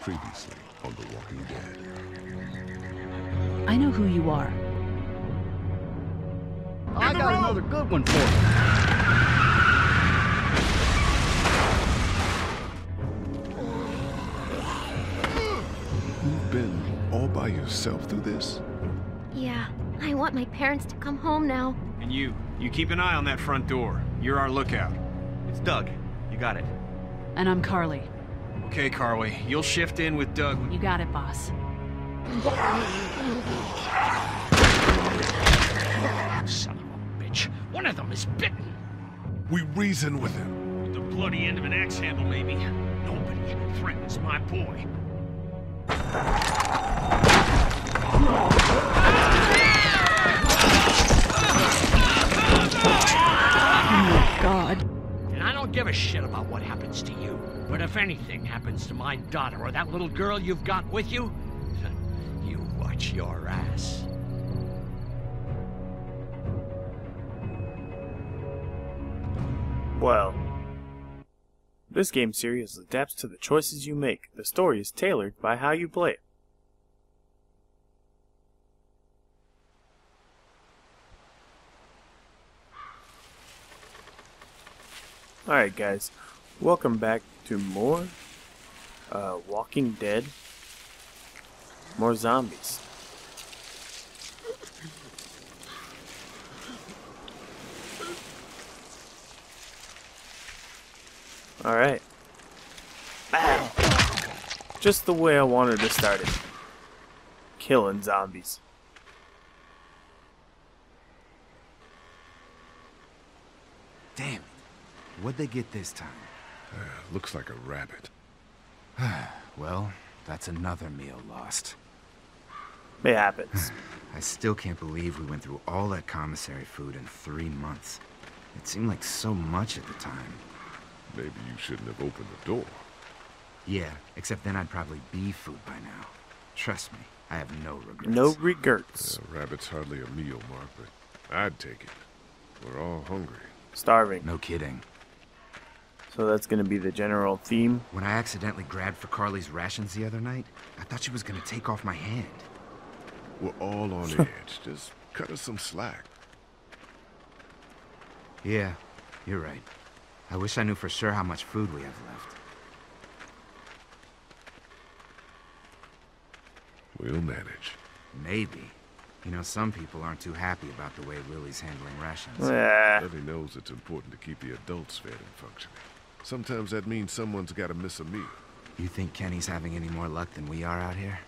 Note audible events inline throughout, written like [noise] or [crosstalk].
Previously on The Walking Dead. I know who you are. I got another good one for you. You've been all by yourself through this? Yeah, I want my parents to come home now. And you, you keep an eye on that front door. You're our lookout. It's Doug. You got it. And I'm Carley. Okay, Carley, you'll shift in with Doug. You got it, boss. Son of a bitch. One of them is bitten. We reason with him. With the bloody end of an axe handle, maybe. Nobody threatens my boy. Oh, God. And I don't give a shit about what happens to you. But if anything happens to my daughter or that little girl you've got with you, [laughs] you watch your ass. Well, this game series adapts to the choices you make. The story is tailored by how you play it. Alright guys, welcome back to more uh, Walking Dead. More zombies. Alright. Just the way I wanted to start it. Killing zombies. Damn it. What'd they get this time? [sighs] Looks like a rabbit. [sighs] Well, that's another meal lost. It happens. [sighs] I still can't believe we went through all that commissary food in three months. It seemed like so much at the time. Maybe you shouldn't have opened the door. Yeah, except then I'd probably be food by now. Trust me, I have no regrets. No regrets. A rabbit's hardly a meal, Mark, but I'd take it. We're all hungry. Starving. No kidding. So that's gonna be the general theme. When I accidentally grabbed for Carley's rations the other night, I thought she was gonna take off my hand. We're all on [laughs] edge. Just cut us some slack. Yeah, you're right. I wish I knew for sure how much food we have left. We'll manage. Maybe. You know, some people aren't too happy about the way Lily's handling rations. Yeah. Lily knows it's important to keep the adults fed and functioning. Sometimes that means someone's got to miss a meal. You think Kenny's having any more luck than we are out here?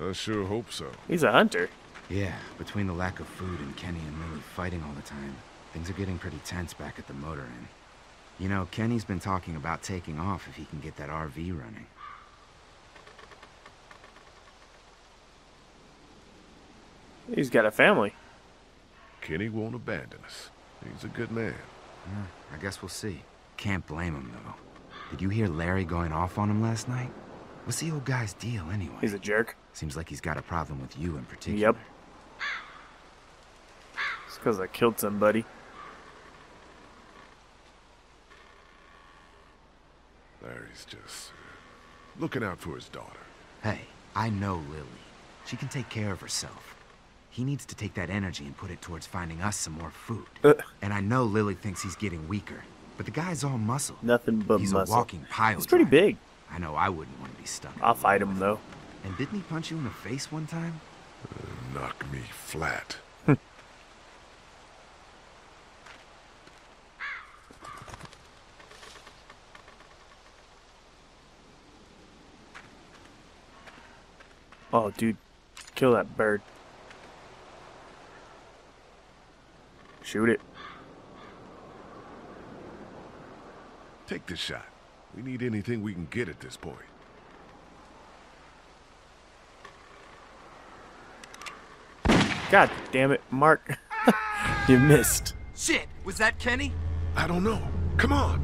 I sure hope so. he's a hunter. Yeah, between the lack of food and Kenny and Lily fighting all the time, things are getting pretty tense back at the motor inn. You know, Kenny's been talking about taking off if he can get that RV running. He's got a family. Kenny won't abandon us. He's a good man. Yeah, I guess we'll see. Can't blame him, though. Did you hear Larry going off on him last night? What's the old guy's deal, anyway? He's a jerk. Seems like he's got a problem with you in particular. Yep. It's because I killed somebody. Larry's just uh, looking out for his daughter. Hey, I know Lily. She can take care of herself. He needs to take that energy and put it towards finding us some more food. Uh. And I know Lily thinks he's getting weaker, but the guy's all muscle. Nothing but he's muscle. a walking pile. He's pretty driver. big. I know I wouldn't want to be stuck. I'll fight him though. And didn't he punch you in the face one time? Uh, knock me flat. [laughs] Oh, dude, kill that bird. Shoot it. Take this shot. We need anything we can get at this point. God damn it, Mark. [laughs] you missed. Shit! Was that Kenny? I don't know. Come on.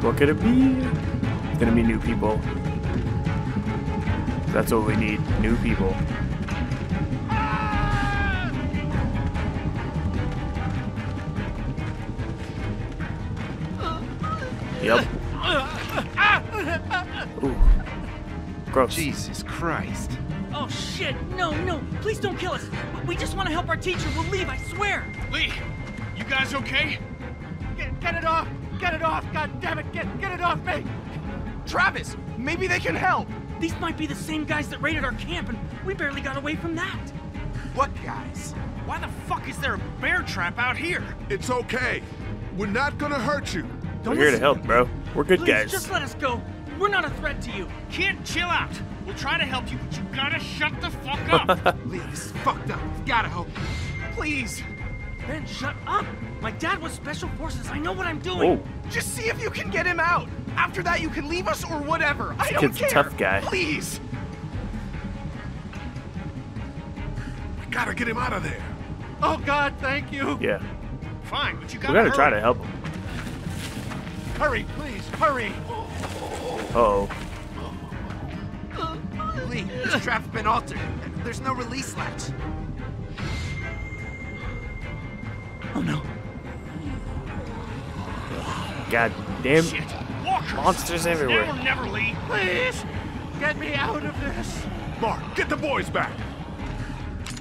What could it be? It's gonna be new people. That's what we need. New people. Yep. Ooh. Gross. Jesus Christ. Oh shit! No, no! Please don't kill us! We just want to help our teacher. We'll leave, I swear! Lee, you guys okay? Get, get it off! Get it off! God damn it! Get, get it off me! Travis, maybe they can help! These might be the same guys that raided our camp, and we barely got away from that. What guys? Why the fuck is there a bear trap out here? It's okay. We're not gonna hurt you. We're here to help, bro. We're good Please, guys. just let us go. We're not a threat to you. Kid, chill out. We'll try to help you, but you gotta shut the fuck up. [laughs] Lee, this is fucked up. We've gotta help. Please, Ben, shut up! My dad was special forces. I know what I'm doing. Oh, just see if you can get him out. After that, you can leave us or whatever. I don't kid's a care. tough guy. Please. We gotta get him out of there. Oh God, thank you. yeah. Fine, but you gotta We gotta try to help him. Hurry, please, hurry. Uh oh. Lee, this trap's been altered. There's no release latch. Oh no. God damn. Shit. Walkers. Monsters everywhere. Now or never, Lee. Please, get me out of this. Mark, get the boys back.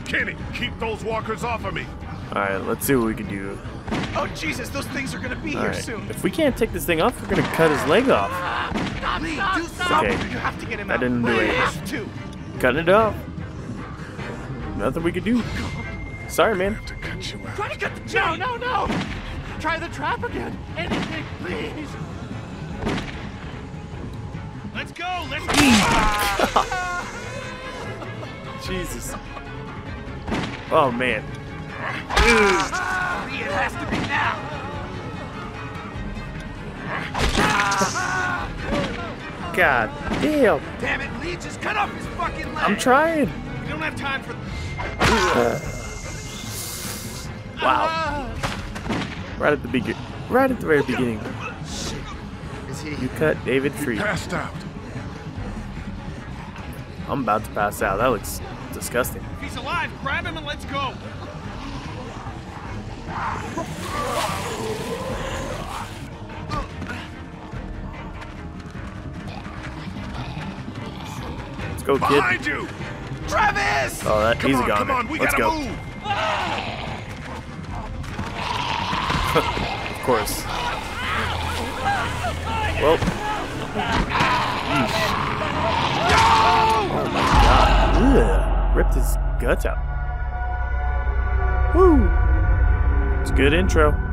Kenny, keep those walkers off of me. Alright, let's see what we can do. Oh Jesus, those things are gonna be here Alright. soon. If we can't take this thing off, we're gonna cut his leg off. Lee, do something. Okay. You have to get him I out. didn't do You anything. have to. Cutting it off. Nothing we can do. Sorry, man. To cut you out. Try to cut the chain. No, no, no. Try the trap again. Anything, please. Let's go. Let's go. [laughs] Jesus. Oh, man. It has to be now. God damn. Damn it, Lee, just cut off his fucking leg. I'm trying. we don't have time for. Wow. Right at the begin. Right at the very beginning. Is he? You cut David free. Passed out. I'm about to pass out. That looks disgusting. If he's alive, grab him and let's go. Let's go, kid. Behind you! Travis! Oh, that Come he's on, a goner. come on, we Let's gotta go. move! [laughs] Of course. Well. Oh my god. Ugh. Ripped his guts out. Woo. Good intro.